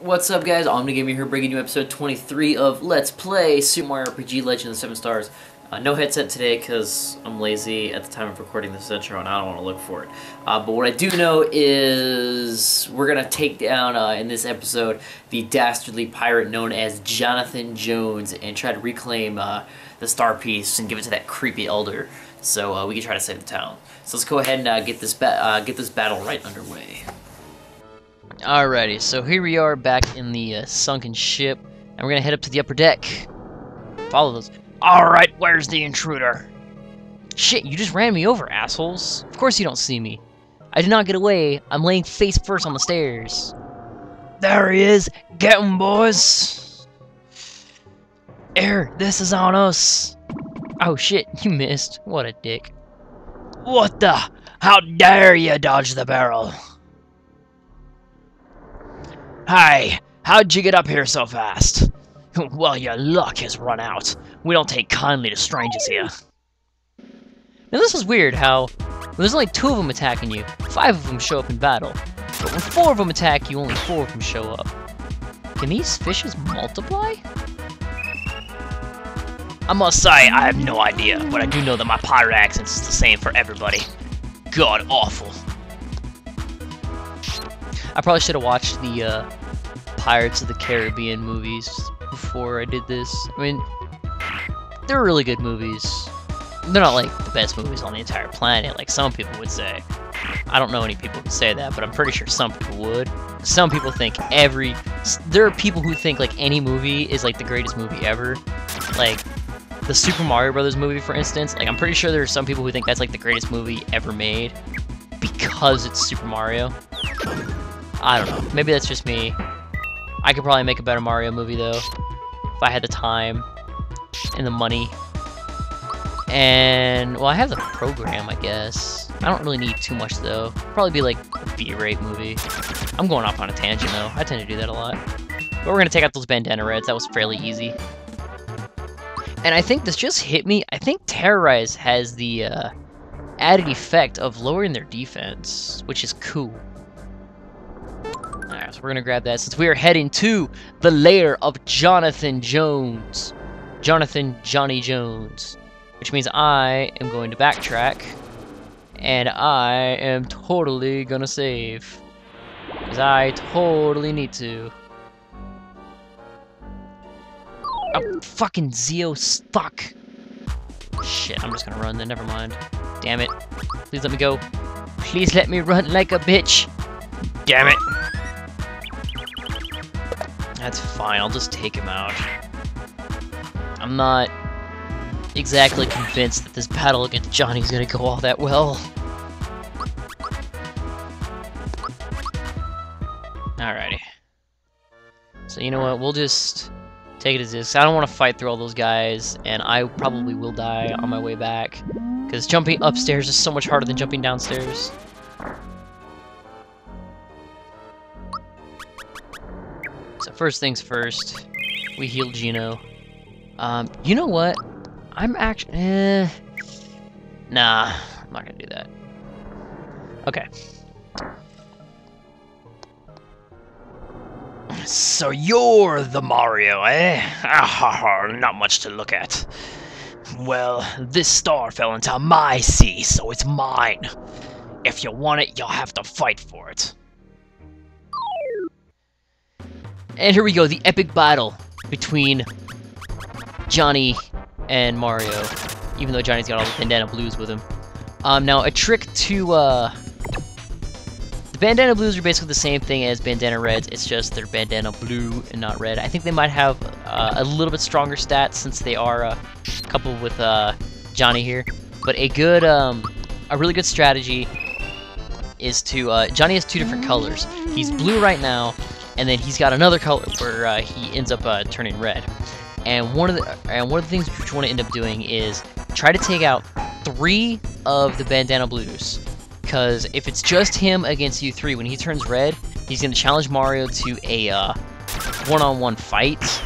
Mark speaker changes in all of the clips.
Speaker 1: What's up guys, OmniGamer here bringing you episode 23 of Let's Play Super Mario RPG Legend of the 7 Stars. Uh, no headset today because I'm lazy at the time of recording this intro and I don't want to look for it. Uh, but what I do know is we're going to take down, uh, in this episode, the dastardly pirate known as Jonathan Jones and try to reclaim uh, the star piece and give it to that creepy elder so uh, we can try to save the town. So let's go ahead and uh, get, this get this battle right underway. Alrighty, so here we are back in the uh, sunken ship, and we're gonna head up to the upper deck. Follow those. Alright, where's the intruder? Shit, you just ran me over, assholes. Of course you don't see me. I did not get away. I'm laying face first on the stairs. There he is. Get him, boys. Air, this is on us. Oh shit, you missed. What a dick. What the? How dare you dodge the barrel? Hi, how'd you get up here so fast? well, your luck has run out. We don't take kindly to strangers here. Now this is weird how when there's only two of them attacking you, five of them show up in battle. But when four of them attack you, only four of them show up. Can these fishes multiply? I must say, I have no idea, but I do know that my pirate accent is the same for everybody. God awful. I probably should have watched the uh, Pirates of the Caribbean movies before I did this. I mean, they're really good movies. They're not like the best movies on the entire planet, like some people would say. I don't know any people who say that, but I'm pretty sure some people would. Some people think every... There are people who think like any movie is like the greatest movie ever. Like, the Super Mario Brothers movie, for instance. Like, I'm pretty sure there are some people who think that's like the greatest movie ever made because it's Super Mario. I don't know. Maybe that's just me. I could probably make a better Mario movie, though, if I had the time and the money. And, well, I have the program, I guess. I don't really need too much, though. Probably be, like, a B-rate movie. I'm going off on a tangent, though. I tend to do that a lot. But we're going to take out those bandana reds. That was fairly easy. And I think this just hit me. I think Terrorize has the uh, added effect of lowering their defense, which is cool. So we're gonna grab that since we are heading to the lair of Jonathan Jones. Jonathan Johnny Jones. Which means I am going to backtrack. And I am totally gonna save. Because I totally need to. Oh, fucking Zeo stuck. Shit, I'm just gonna run then, never mind. Damn it. Please let me go. Please let me run like a bitch. Damn it. That's fine, I'll just take him out. I'm not exactly convinced that this battle against Johnny's gonna go all that well. Alrighty. So you know what, we'll just take it as this. I don't want to fight through all those guys, and I probably will die on my way back. Because jumping upstairs is so much harder than jumping downstairs. First things first, we heal Geno. Um, you know what? I'm actually... Eh, nah, I'm not gonna do that. Okay. So you're the Mario, eh? Ah, not much to look at. Well, this star fell into my sea, so it's mine. If you want it, you'll have to fight for it. And here we go, the epic battle between Johnny and Mario. Even though Johnny's got all the bandana blues with him. Um, now, a trick to, uh... The bandana blues are basically the same thing as bandana reds, it's just they're bandana blue and not red. I think they might have uh, a little bit stronger stats since they are uh, coupled with uh, Johnny here. But a good, um, a really good strategy is to, uh, Johnny has two different colors. He's blue right now, and then he's got another color where uh, he ends up uh, turning red. And one of the and one of the things you want to end up doing is try to take out three of the bandana blues. Because if it's just him against you three, when he turns red, he's going to challenge Mario to a uh, one-on-one -on -one fight.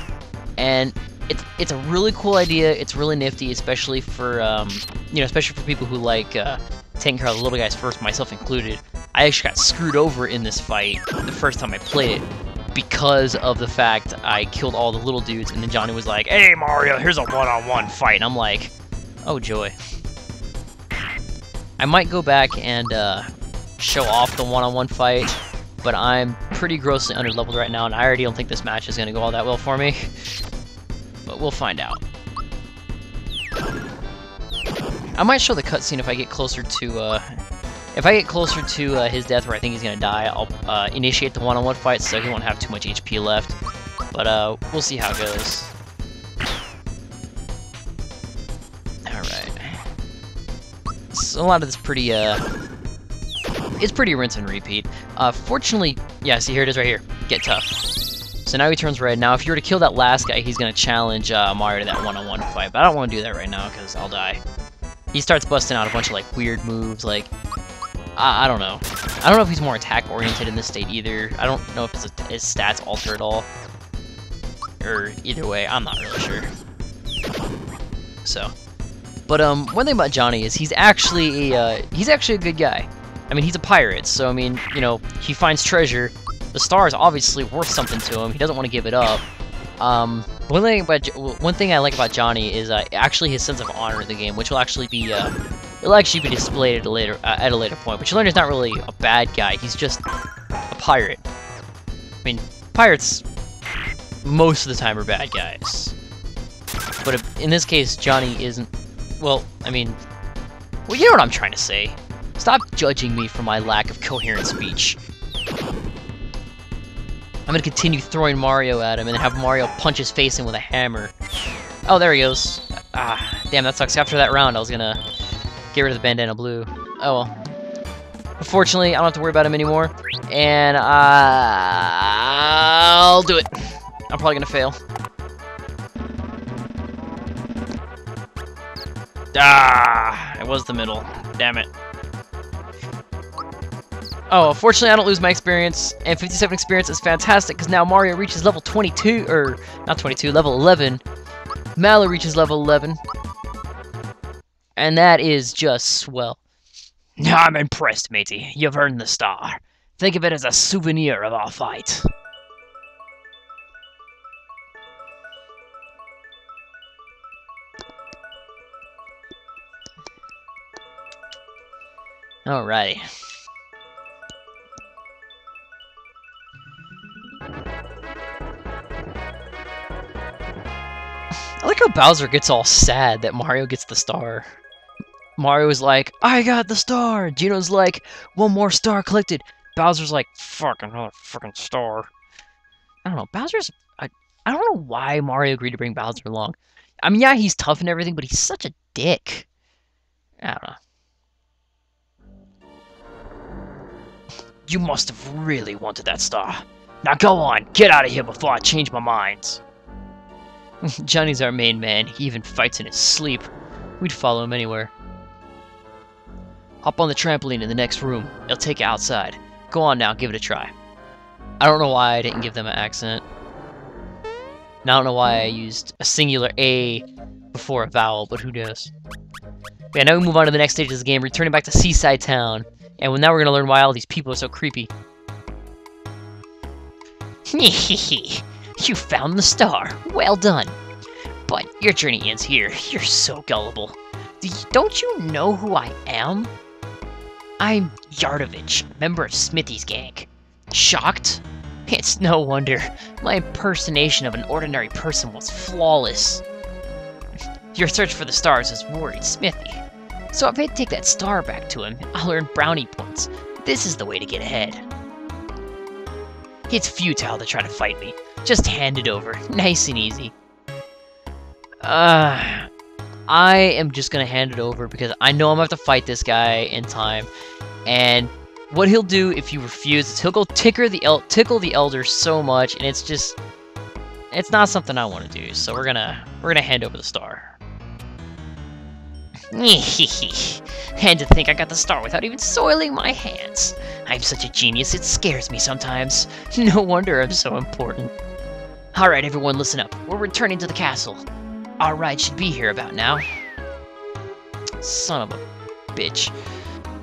Speaker 1: And it's it's a really cool idea. It's really nifty, especially for um, you know, especially for people who like uh, care of the little guys first, myself included. I actually got screwed over in this fight the first time I played it because of the fact I killed all the little dudes, and then Johnny was like, "Hey Mario, here's a one-on-one fight," and I'm like, "Oh joy." I might go back and uh, show off the one-on-one fight, but I'm pretty grossly underleveled right now, and I already don't think this match is gonna go all that well for me. But we'll find out. I might show the cutscene if I get closer to, uh, if I get closer to uh, his death where I think he's gonna die, I'll uh, initiate the one-on-one -on -one fight so he won't have too much HP left. But uh, we'll see how it goes. Alright. So a lot of this pretty, uh, it's pretty rinse and repeat. Uh, fortunately, yeah, see here it is right here. Get tough. So now he turns red. Now if you were to kill that last guy, he's gonna challenge uh, Mario to that one-on-one -on -one fight. But I don't want to do that right now because I'll die he starts busting out a bunch of like weird moves, like I, I don't know. I don't know if he's more attack oriented in this state either. I don't know if his, his stats alter at all. Or either way, I'm not really sure. So, but um, one thing about Johnny is he's actually a uh, he's actually a good guy. I mean, he's a pirate, so I mean, you know, he finds treasure. The star is obviously worth something to him. He doesn't want to give it up. Um, one thing about one thing I like about Johnny is uh, actually his sense of honor in the game, which will actually be uh, it'll actually be displayed at a later uh, at a later point. But you not really a bad guy; he's just a pirate. I mean, pirates most of the time are bad guys, but in this case, Johnny isn't. Well, I mean, well, you know what I'm trying to say. Stop judging me for my lack of coherent speech. I'm gonna continue throwing Mario at him and then have Mario punch his face in with a hammer. Oh, there he goes. Ah, damn, that sucks. After that round, I was gonna get rid of the bandana blue. Oh well. Unfortunately, I don't have to worry about him anymore. And I'll do it. I'm probably gonna fail. Ah, it was the middle. Damn it. Oh, fortunately I don't lose my experience, and 57 experience is fantastic, because now Mario reaches level 22, or, not 22, level 11. Mallow reaches level 11. And that is just swell. I'm impressed, matey. You've earned the star. Think of it as a souvenir of our fight. Alrighty. I like how Bowser gets all sad that Mario gets the star. Mario's like, I got the star! Geno's like, one more star collected. Bowser's like, fuck, another fucking star. I don't know, Bowser's... I, I don't know why Mario agreed to bring Bowser along. I mean, yeah, he's tough and everything, but he's such a dick. I don't know. You must have really wanted that star. Now go on, get out of here before I change my mind. Johnny's our main man. He even fights in his sleep. We'd follow him anywhere. Hop on the trampoline in the next room. It'll take you outside. Go on now, give it a try. I don't know why I didn't give them an accent. And I don't know why I used a singular A before a vowel, but who knows. Yeah, now we move on to the next stage of the game, returning back to Seaside Town. And now we're going to learn why all these people are so creepy. You found the star. Well done. But your journey ends here. You're so gullible. Don't you know who I am? I'm Yaridovich, member of Smithy's gang. Shocked? It's no wonder. My impersonation of an ordinary person was flawless. Your search for the stars has worried Smithy. So if I take that star back to him, I'll earn brownie points. This is the way to get ahead. It's futile to try to fight me. Just hand it over. Nice and easy. Uh, I am just gonna hand it over because I know I'm gonna have to fight this guy in time. And what he'll do if you refuse is he'll go tickle the el tickle the elder so much, and it's just it's not something I want to do. So we're gonna we're gonna hand over the star. and to think I got the star without even soiling my hands. I'm such a genius, it scares me sometimes. No wonder I'm so important. Alright everyone, listen up. We're returning to the castle. Our ride should be here about now. Son of a bitch.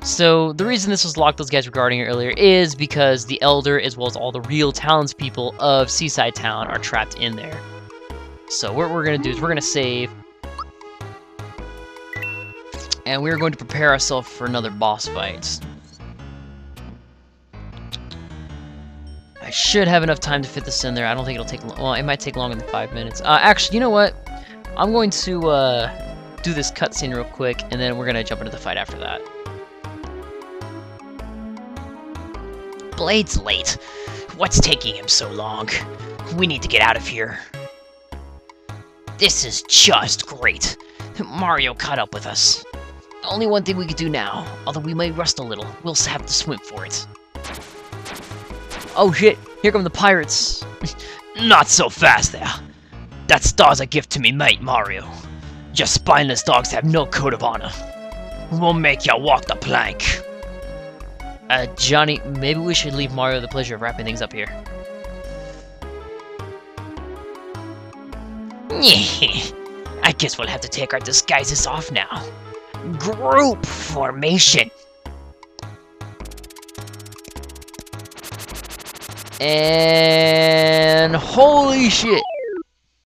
Speaker 1: So the reason this was locked, those guys were guarding it earlier, is because the Elder, as well as all the real townspeople of Seaside Town, are trapped in there. So what we're gonna do is we're gonna save, and we're going to prepare ourselves for another boss fight. I should have enough time to fit this in there. I don't think it'll take. Well, it might take longer than five minutes. Uh, actually, you know what? I'm going to uh, do this cutscene real quick, and then we're gonna jump into the fight after that.
Speaker 2: Blade's late. What's taking him so long? We need to get out of here. This is just great. Mario caught up with us. Only one thing we could do now, although we may rust a little, we'll have to swim for it.
Speaker 1: Oh shit, here come the pirates.
Speaker 2: Not so fast there. That star's a gift to me mate, Mario. Your spineless dogs have no code of honor. We'll make ya walk the plank.
Speaker 1: Uh, Johnny, maybe we should leave Mario the pleasure of wrapping things up here.
Speaker 2: I guess we'll have to take our disguises off now. Group formation.
Speaker 1: And holy shit!